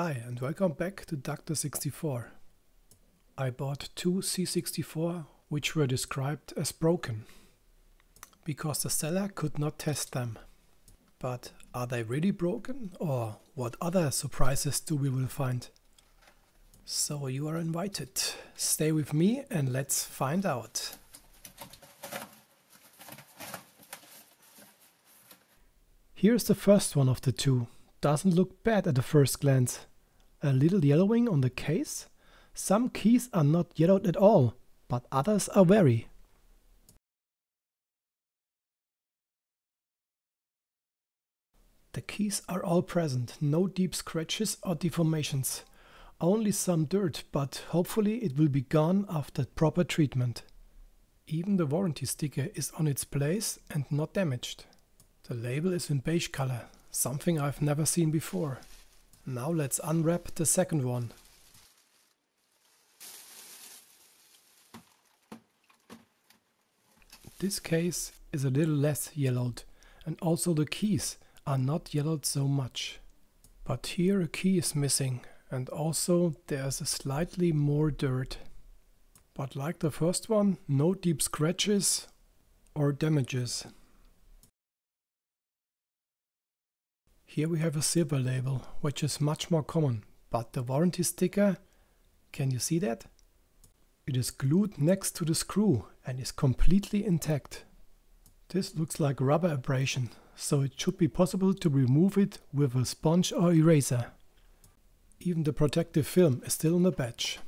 Hi and welcome back to Dr64. I bought two C64 which were described as broken because the seller could not test them. But are they really broken or what other surprises do we will find? So you are invited. Stay with me and let's find out. Here's the first one of the two. Doesn't look bad at the first glance. A little yellowing on the case. Some keys are not yellowed at all, but others are very. The keys are all present, no deep scratches or deformations. Only some dirt, but hopefully it will be gone after proper treatment. Even the warranty sticker is on its place and not damaged. The label is in beige color, something I've never seen before. Now let's unwrap the second one. This case is a little less yellowed and also the keys are not yellowed so much. But here a key is missing and also there's a slightly more dirt. But like the first one, no deep scratches or damages. Here we have a silver label, which is much more common, but the warranty sticker, can you see that? It is glued next to the screw and is completely intact. This looks like rubber abrasion, so it should be possible to remove it with a sponge or eraser. Even the protective film is still on the badge.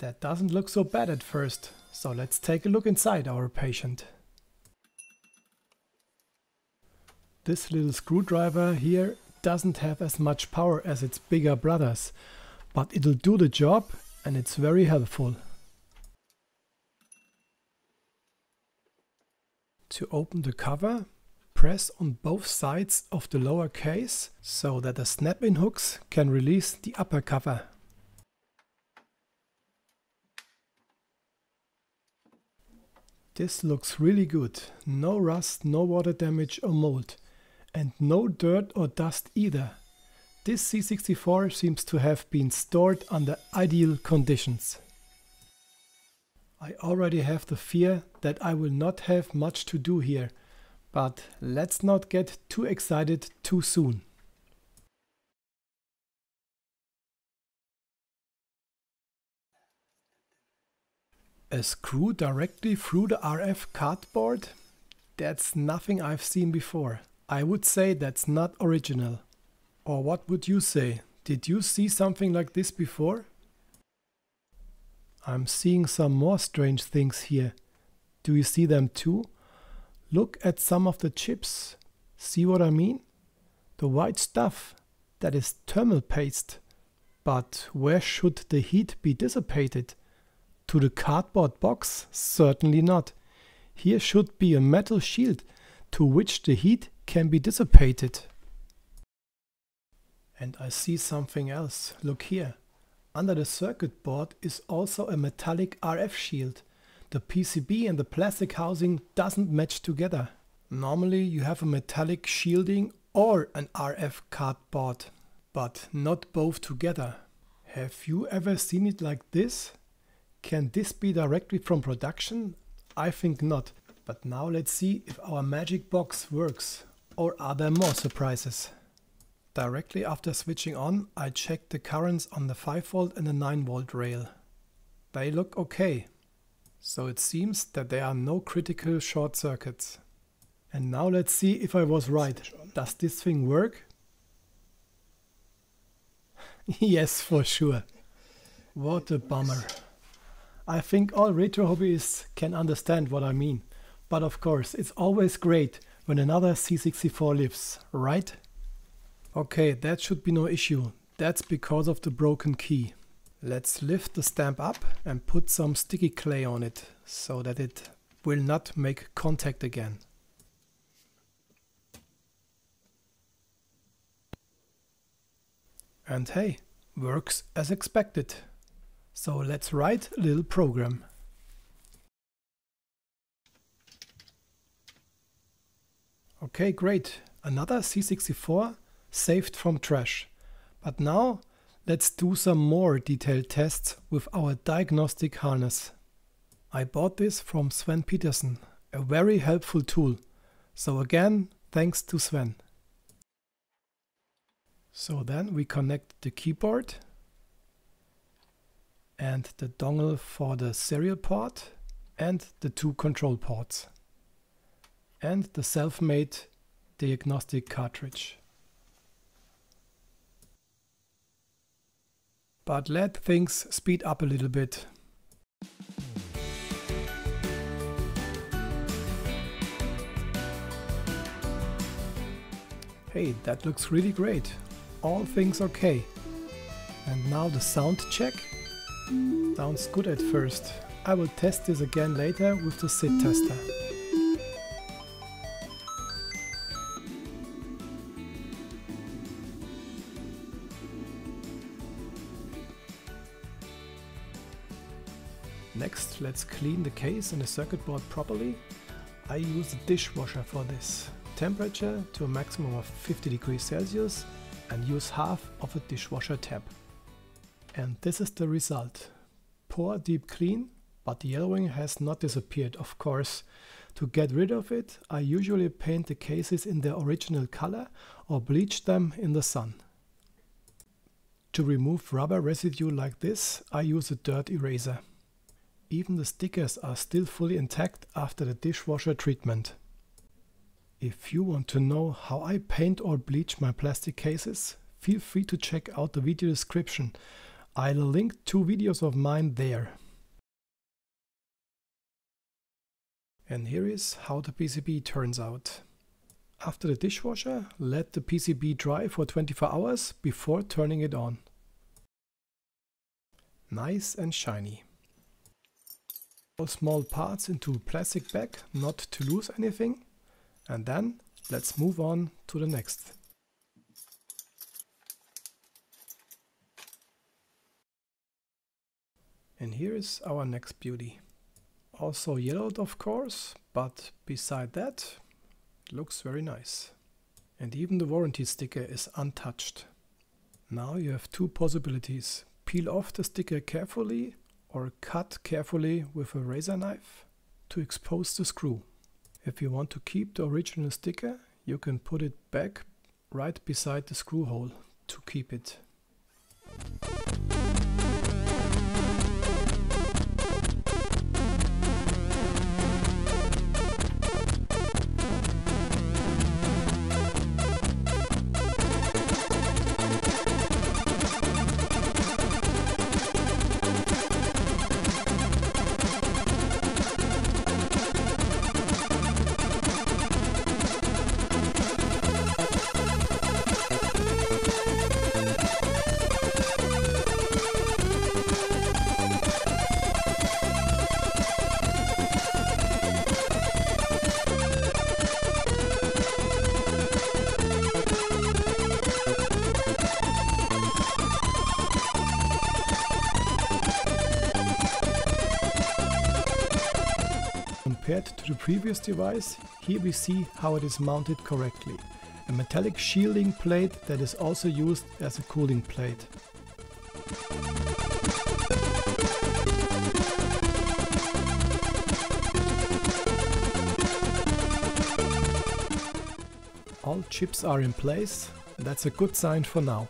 That doesn't look so bad at first, so let's take a look inside our patient. This little screwdriver here doesn't have as much power as its bigger brothers, but it'll do the job and it's very helpful. To open the cover, press on both sides of the lower case so that the snap-in hooks can release the upper cover. This looks really good, no rust, no water damage or mold and no dirt or dust either. This C64 seems to have been stored under ideal conditions. I already have the fear that I will not have much to do here, but let's not get too excited too soon. A screw directly through the RF cardboard? That's nothing I've seen before. I would say that's not original. Or what would you say? Did you see something like this before? I'm seeing some more strange things here. Do you see them too? Look at some of the chips. See what I mean? The white stuff, that is thermal paste. But where should the heat be dissipated? To the cardboard box? Certainly not. Here should be a metal shield to which the heat can be dissipated. And I see something else. Look here. Under the circuit board is also a metallic RF shield. The PCB and the plastic housing doesn't match together. Normally you have a metallic shielding or an RF cardboard, but not both together. Have you ever seen it like this? Can this be directly from production? I think not. But now let's see if our magic box works. Or are there more surprises? Directly after switching on, I checked the currents on the 5 volt and the 9 volt rail. They look okay. So it seems that there are no critical short circuits. And now let's see if I was right. Does this thing work? yes, for sure. What a bummer. I think all retro hobbyists can understand what I mean. But of course, it's always great when another C64 lives, right? Okay, that should be no issue. That's because of the broken key. Let's lift the stamp up and put some sticky clay on it so that it will not make contact again. And hey, works as expected. So let's write a little program. Okay, great. Another C64, saved from trash. But now let's do some more detailed tests with our diagnostic harness. I bought this from Sven Petersen, a very helpful tool. So again, thanks to Sven. So then we connect the keyboard and the dongle for the serial port and the two control ports and the self-made diagnostic cartridge. But let things speed up a little bit. Hey, that looks really great. All things okay. And now the sound check. Sounds good at first. I will test this again later with the SID tester. Next, let's clean the case and the circuit board properly. I use a dishwasher for this. Temperature to a maximum of 50 degrees Celsius and use half of a dishwasher tap. And this is the result. Pour deep clean, but the yellowing has not disappeared of course. To get rid of it, I usually paint the cases in their original color or bleach them in the sun. To remove rubber residue like this, I use a dirt eraser. Even the stickers are still fully intact after the dishwasher treatment. If you want to know how I paint or bleach my plastic cases, feel free to check out the video description. I'll link two videos of mine there. And here is how the PCB turns out. After the dishwasher, let the PCB dry for 24 hours before turning it on. Nice and shiny all small parts into plastic bag not to lose anything and then let's move on to the next. And here is our next beauty. Also yellowed of course, but beside that looks very nice. And even the warranty sticker is untouched. Now you have two possibilities. Peel off the sticker carefully or cut carefully with a razor knife to expose the screw. If you want to keep the original sticker, you can put it back right beside the screw hole to keep it. The previous device, here we see how it is mounted correctly. A metallic shielding plate that is also used as a cooling plate. All chips are in place, that's a good sign for now.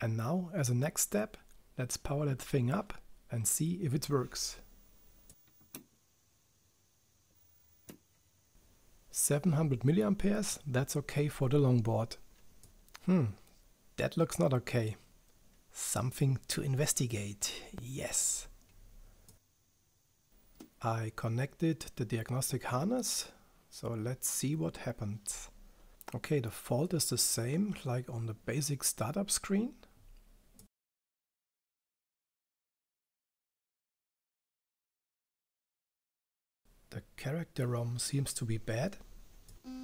And now, as a next step, let's power that thing up and see if it works. 700 milliamperes, that's okay for the longboard. Hmm, that looks not okay. Something to investigate, yes. I connected the diagnostic harness, so let's see what happens. Okay, the fault is the same like on the basic startup screen. The character ROM seems to be bad.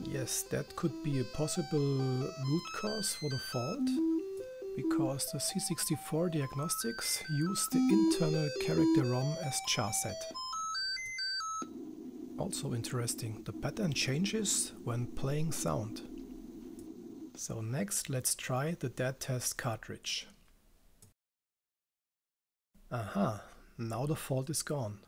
Yes, that could be a possible root cause for the fault, because the C64 diagnostics use the internal character ROM as charset. Also interesting, the pattern changes when playing sound. So next let's try the dead test cartridge. Aha, now the fault is gone.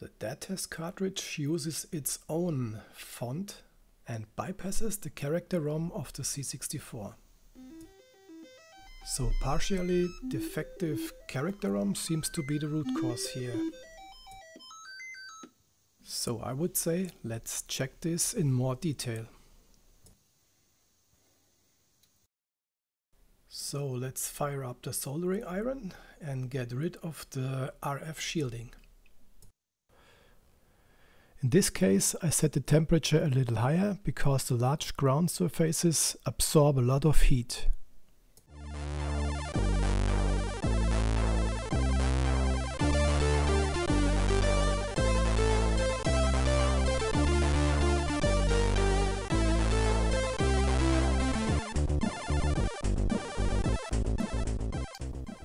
The dead test cartridge uses its own font and bypasses the character ROM of the C64. So partially defective character ROM seems to be the root cause here. So I would say let's check this in more detail. So let's fire up the soldering iron and get rid of the RF shielding. In this case I set the temperature a little higher because the large ground surfaces absorb a lot of heat.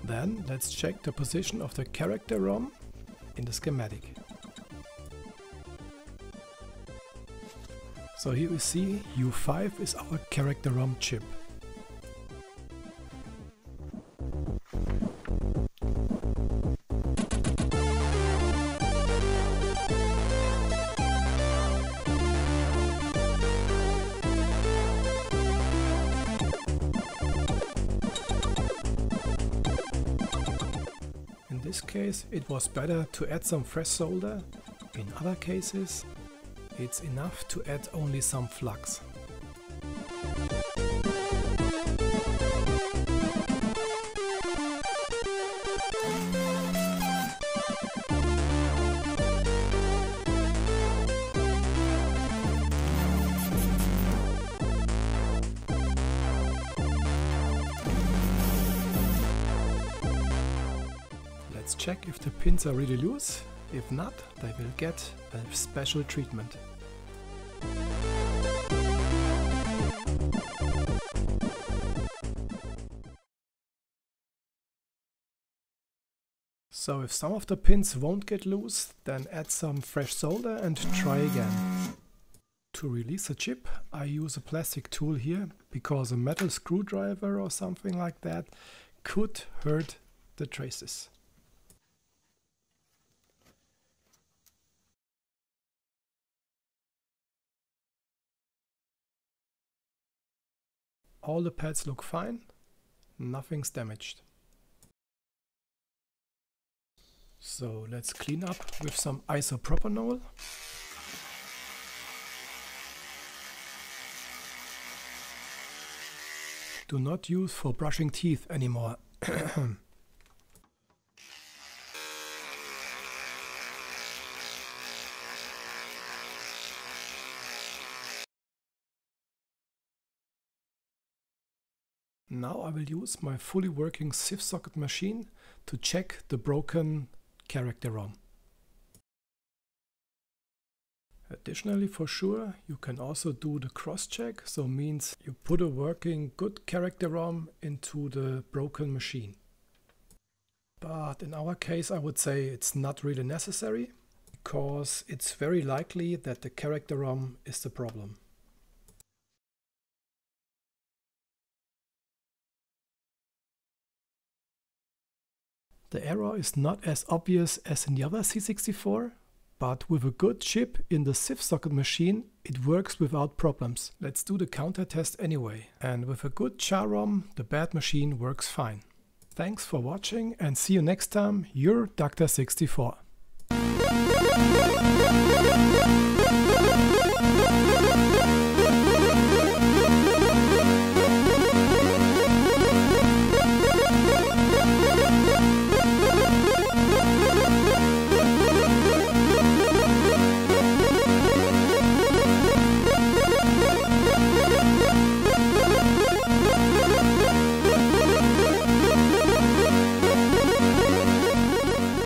Then let's check the position of the character ROM in the schematic. So here we see U5 is our character ROM chip. In this case it was better to add some fresh solder, in other cases it's enough to add only some flux. Let's check if the pins are really loose. If not, they will get a special treatment. So if some of the pins won't get loose, then add some fresh solder and try again. To release a chip, I use a plastic tool here, because a metal screwdriver or something like that could hurt the traces. All the pads look fine, nothing's damaged. So let's clean up with some isopropanol. Do not use for brushing teeth anymore. Now I will use my fully working ZIF socket machine to check the broken character ROM. Additionally, for sure, you can also do the cross-check, so means you put a working good character ROM into the broken machine. But in our case, I would say it's not really necessary, because it's very likely that the character ROM is the problem. The error is not as obvious as in the other C64, but with a good chip in the ZIF socket machine, it works without problems. Let's do the counter test anyway. And with a good CHAR-ROM, the bad machine works fine. Thanks for watching and see you next time, your Dr. 64.